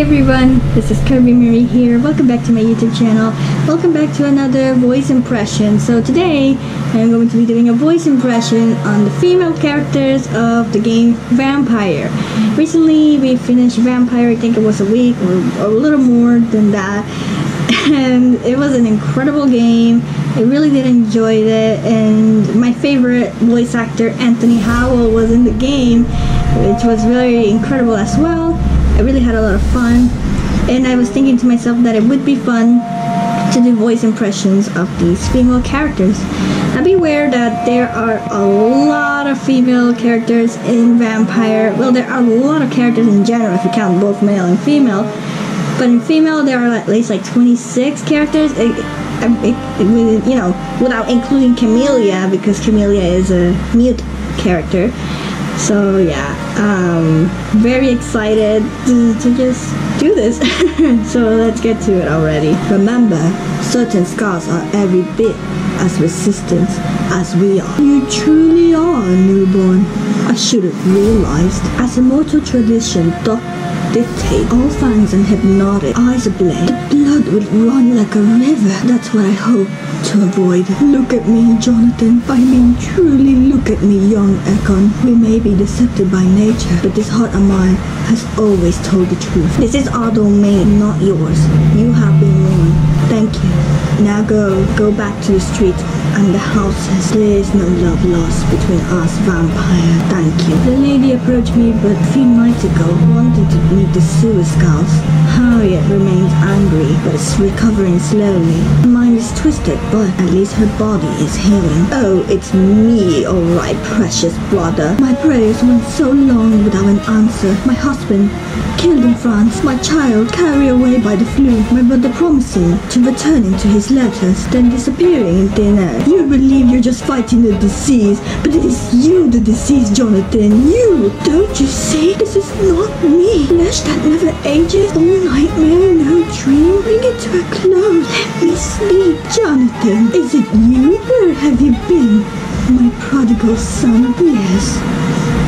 everyone, this is Kirby Marie here. Welcome back to my YouTube channel. Welcome back to another voice impression. So today, I'm going to be doing a voice impression on the female characters of the game Vampyr. Recently, we finished Vampyr, I think it was a week or, or a little more than that. And it was an incredible game. I really did enjoy it. And my favorite voice actor, Anthony Howell, was in the game, which was very incredible as well. I really had a lot of fun, and I was thinking to myself that it would be fun to do voice impressions of these female characters. Now be aware that there are a lot of female characters in Vampyr. Well, there are a lot of characters in general if you count both male and female. But in female, there are at least like 26 characters. It, it, it, you know, without including Camellia, because Camellia is a mute character. So yeah, um, very excited to, to just do this. so let's get to it already. Remember, certain scars are every bit as resistant as we are. You truly are a newborn. I should have realized. As a immortal tradition doth dictate, all fangs and hypnotic, eyes ablaze, the blood would run like a river. That's what I hope to avoid. Look at me, Jonathan. I mean, truly look at me, young Ekon. We may be deceptive by nature, but this heart of mine has always told the truth. This is our domain, not yours. You have been warned. Thank you. Now go, go back to the street and the houses. There is no love lost between us, vampire. Thank you. The lady approached me but few nights ago, wanted to meet the sewer scouts. Harriet remains angry, but is recovering slowly. Her mind is twisted, but at least her body is healing. Oh, it's me, alright, precious brother. My prayers went so long without an answer. My husband, killed in France. My child, carried away by the flu. My brother promising to return into his letters, then disappearing in thin air. You believe you're just fighting the disease, but it is you the disease, Jonathan. You! Don't you see? This is not me. Flesh that never ages. No nightmare, no dream. Bring it to a close. Let me sleep. Jonathan, is it you? Where have you been? My prodigal son, yes.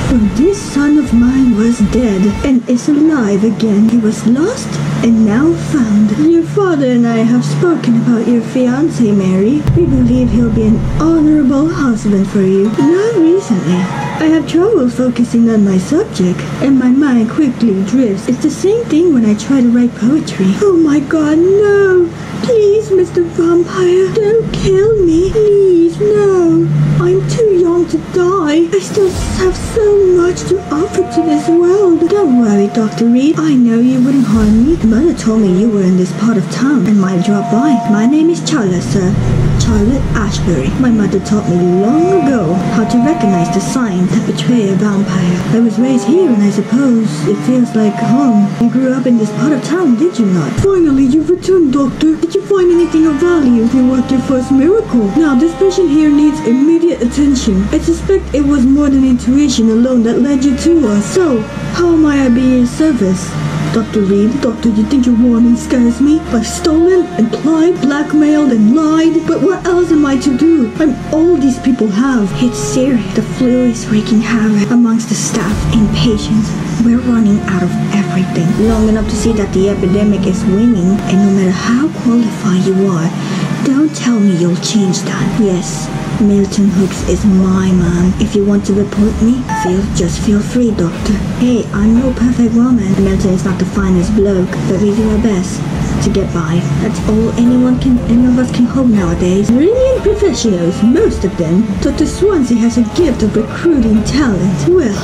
For this son of mine was dead and is alive again. He was lost and now found. Your father and I have spoken about your fiancé, Mary. We believe he'll be an honorable husband for you. Not recently. I have trouble focusing on my subject, and my mind quickly drifts. It's the same thing when I try to write poetry. Oh my god, no! Please, Mr. Vampire, don't kill me. Please, no. I'm too young to die. I still have so much to offer to this world. Don't worry, Dr. Reed. I know you wouldn't harm me. Mother told me you were in this part of town and might drop by. My name is Charlotte, sir. Charlotte Ashbury. My mother taught me long ago how to recognize the signs that betray a vampire. I was raised here and I suppose it feels like home. You grew up in this part of town, did you not? Finally, you've returned, Doctor. Did you find anything of value? If you worked your first miracle. Now, this patient here needs immediate attention. I suspect it was more than intuition alone that led you to us. So, how am I being of service? Dr. Reed, Doctor, you think your warning scares me? I've stolen, implied, blackmailed, and lied. But what else am I to do? I'm all these people have. It's serious. The flu is wreaking havoc amongst the staff and patients. We're running out of everything. Long enough to see that the epidemic is winning, and no matter how qualified you are, don't tell me you'll change that. Yes, Milton Hooks is my man. If you want to report me, feel just feel free, Doctor. Hey, I'm no perfect woman. Milton is not the finest bloke, but we do our best to get by. That's all anyone can, any of us can hope nowadays. Brilliant professionals, most of them. Dr. Swansea has a gift of recruiting talent. Well,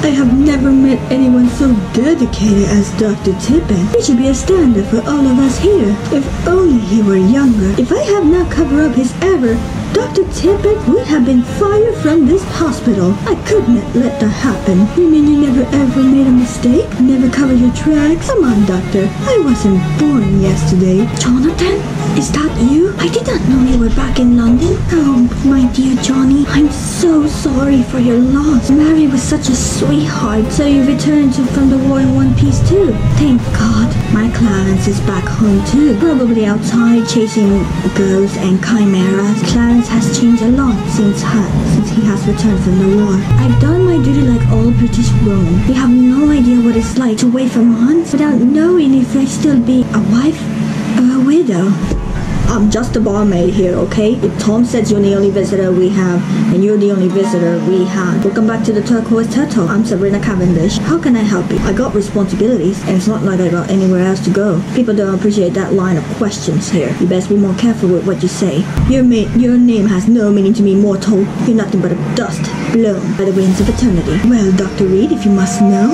I have never met anyone so dedicated as Dr. Tippett. He should be a standard for all of us here. If only he were younger. If I had not covered up his error, Dr. Tippett would have been fired from this hospital. I could not let that happen. You mean you never ever made a mistake? Never covered your tracks? Come on, Doctor. I wasn't born yesterday. Jonathan, Is that you? I did not know you were back in London. Oh, my dear Johnny, I'm so sorry for your loss. Mary was such a sweetheart, so you returned from the war in one piece too. Thank God. My Clarence is back home too. Probably outside chasing ghosts and chimeras. Clarence has changed a lot since, ha- since he has returned from the war. I've done my duty like all British Rome. You have no idea what it's like to wait for months without knowing if I still be a wife or a widow. I'm just a barmaid here, okay? If Tom says you're the only visitor we have, and you're the only visitor we had, welcome back to the Turquoise Turtle. I'm Sabrina Cavendish. How can I help you? I got responsibilities, and it's not like I got anywhere else to go. People don't appreciate that line of questions here. You best be more careful with what you say. Your, your name has no meaning to me, mortal. You're nothing but a dust blown by the winds of eternity. Well, Dr. Reed, if you must know,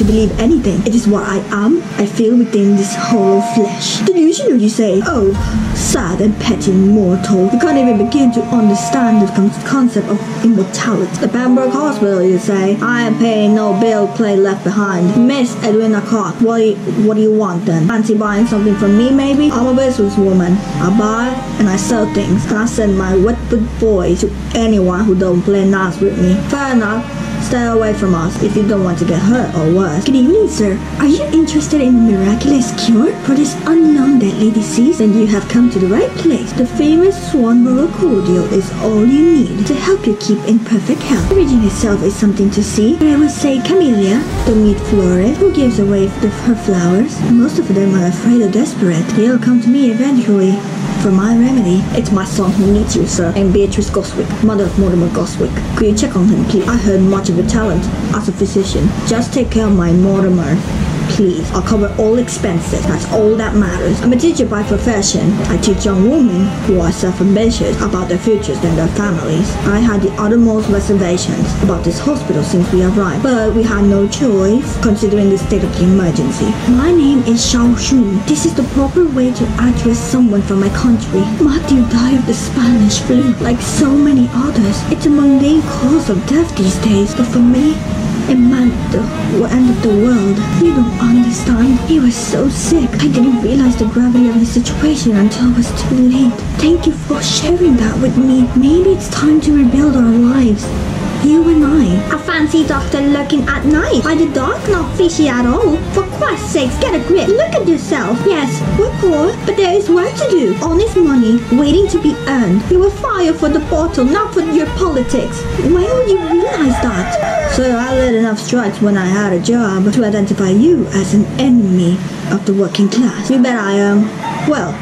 to believe anything. It is what I am. I feel within this hollow flesh. Delusional, you say? Oh, sad and petty mortal. You can't even begin to understand the con- concept of immortality. The Pembroke Hospital, you say? I am paying no bill play left behind. Miss Edwina Clark, what do, you, what do you want then? Fancy buying something from me, maybe? I'm a businesswoman. I buy and I sell things, and I send my wetfoot boy to anyone who don't play nice with me. Fair enough. Stay away from us if you don't want to get hurt or worse. Good evening, sir. Are you interested in miraculous cure for this unknown deadly disease? Then you have come to the right place. The famous Swanborough cordial is all you need to help you keep in perfect health. The region itself is something to see. but I would say Camellia, the meat florist, who gives away her flowers. Most of them are afraid or desperate. They'll come to me eventually for my remedy. It's my son who needs you, sir, and Beatrice Goswick, mother of Mortimer Goswick. Could you check on him, please? I heard much of your talent as a physician. Just take care of my Mortimer. Please, I'll cover all expenses. That's all that matters. I'm a teacher by profession. I teach young women who are self-ambitious about their futures and their families. I had the uttermost reservations about this hospital since we arrived, but we had no choice considering the state of the emergency. My name is Xiao Shun. This is the proper way to address someone from my country. Matthew died of the Spanish flu, like so many others. It's a mundane cause of death these days, but for me, it meant the end of the world. You don't understand. He was so sick. I didn't realize the gravity of his situation until it was too late. Thank you for sharing that with me. Maybe it's time to rebuild our lives. You and I. A fancy doctor looking at night. Why the dog not fishy at all? For Christ's sakes, get a grip. Look at yourself. Yes, we're poor, but there is work to do. Honest money waiting to be earned. You were fired for the bottle, not for your politics. When will you realize that? So I led enough strikes when I had a job to identify you as an enemy of the working class. You bet I am. Well,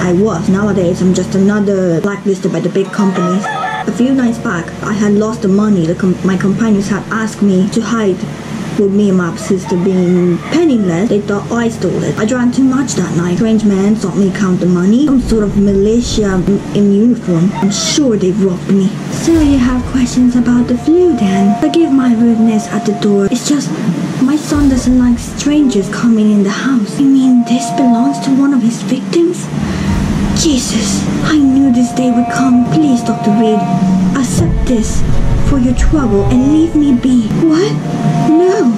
I was. Nowadays, I'm just another blacklisted by the big companies. A few nights back, I had lost the money com- my companions had asked me to hide. With me and my sister being penniless, they thought I stole it. I drank too much that night. Strange man saw me count the money. Some sort of militia in uniform. I'm sure they robbed me. So you have questions about the flu then? Forgive my rudeness at the door. It's just my son doesn't like strangers coming in the house. You mean this belongs to one of his victims? Jesus, I knew this day would come. Please, Dr. Reed, accept this for your trouble and leave me be. What? No.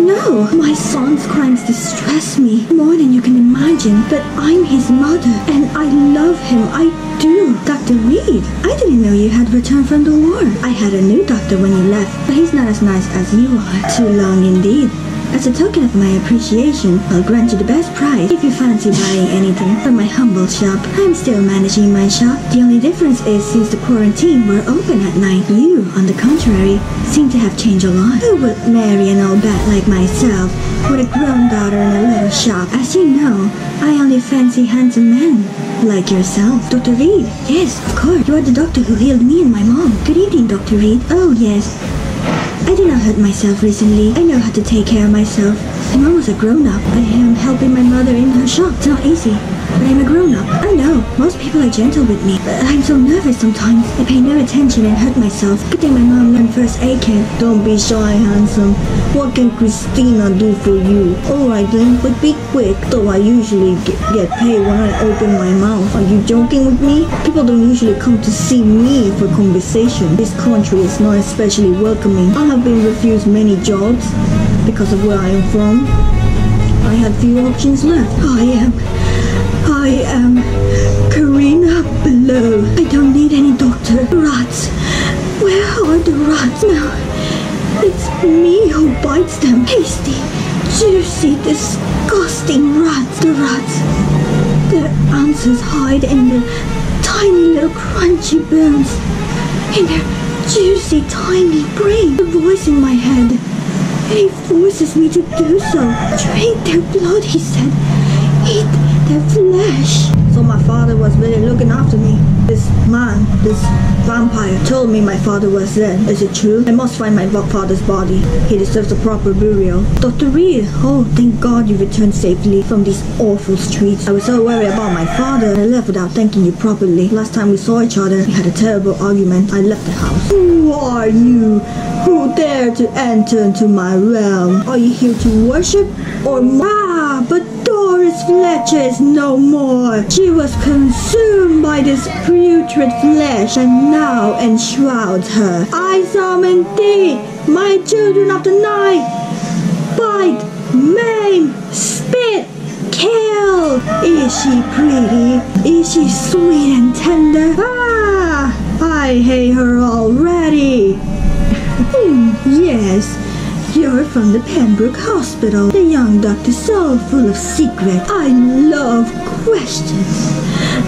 No. My son's crimes distress me more than you can imagine. But I'm his mother and I love him. I do. Dr. Reed, I didn't know you had returned from the war. I had a new doctor when you left, but he's not as nice as you are. Too long indeed. As a token of my appreciation, I'll grant you the best price if you fancy buying anything from my humble shop. I'm still managing my shop. The only difference is since the quarantine we're open at night. You, on the contrary, seem to have changed a lot. Who would marry an old bat like myself with a grown daughter in a little shop? As you know, I only fancy handsome men. Like yourself. Dr. Reed? Yes, of course. You are the doctor who healed me and my mom. Good evening, Dr. Reed. Oh, yes. I did not hurt myself recently. I know how to take care of myself. I'm almost a grown-up. I am helping my mother in her shop. It's not easy. But I'm a grown-up. I know. Most people are gentle with me. But I'm so nervous sometimes. I pay no attention and hurt myself. Good thing my mom learned first aid kit. Don't be shy, handsome. What can Christina do for you? Alright then, but be quick. Though I usually get, get paid when I open my mouth. Are you joking with me? People don't usually come to see me for conversation. This country is not especially welcoming. I have been refused many jobs because of where I am from. I had few options left. I am. I am Karina Below. I don't need any doctor. Rats. Where are the rats now? It's me who bites them. Tasty, juicy, disgusting rats. The rats. Their answers hide in their tiny little crunchy bones. In their juicy tiny brain. The voice in my head. He forces me to do so. Drink their blood, he said. Eat their flesh. So my father was really looking after me. This man, this vampire, told me my father was dead. Is it true? I must find my father's body. He deserves a proper burial. Dr. Reed, oh, thank God you returned safely from these awful streets. I was so worried about my father. and I left without thanking you properly. Last time we saw each other, we had a terrible argument. I left the house. Who are you? Who dare to enter into my realm? Are you here to worship or ah? But Doris Fletcher is no more. She was consumed by this putrid flesh and now enshrouds her. I summon thee, my children of the night. Bite, maim, spit, kill. Is she pretty? Is she sweet and tender? Ah, I hate her already. Hmm, yes, you're from the Pembroke Hospital. The young doctor so full of secrets. I love questions.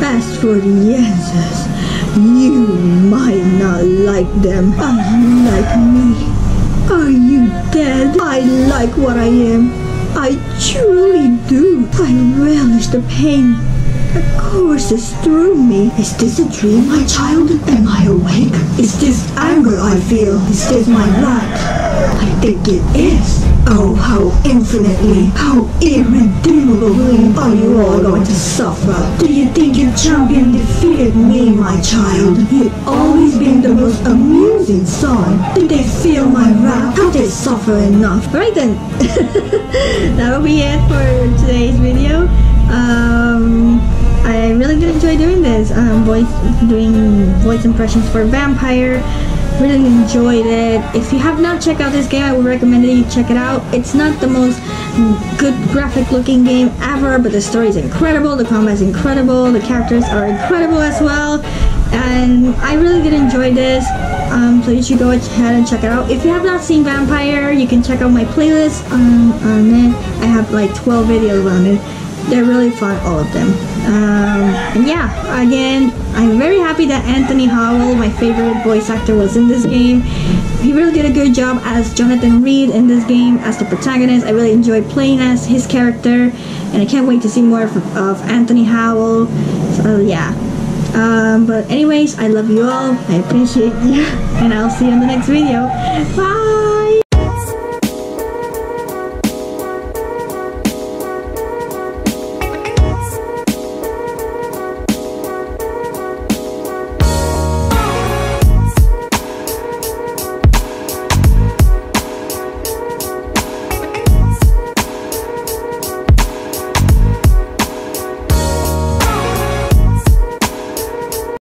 As for the answers, you might not like them. Unlike me. Are you dead? I like what I am. I truly do. I relish the pain that courses through me. Is this a dream, my child? Am I awake? Is this anger I feel? Is this my wrath? It is. Oh, how infinitely, how irredeemably are you all going to suffer? Do you think your champion defeated me, my child? You've always been the most amusing son. Did they feel my wrath? Have they suffer enough? Right then, that'll be it for today's video. Um, I really did enjoy doing this. Um, voice doing voice impressions for Vampyr. Really enjoyed it. If you have not checked out this game, I would recommend that you check it out. It's not the most good graphic looking game ever, but the story is incredible, the combat is incredible, the characters are incredible as well, and I really did enjoy this. Um, so you should go ahead and check it out. If you have not seen Vampyr, you can check out my playlist on, on it. I have like 12 videos on it they're really fun, all of them. Um, and yeah, again, I'm very happy that Anthony Howell, my favorite voice actor, was in this game. He really did a good job as Jonathan Reed in this game as the protagonist. I really enjoyed playing as his character, and I can't wait to see more of, of Anthony Howell. So yeah. Um, but anyways, I love you all. I appreciate you, and I'll see you in the next video. Bye!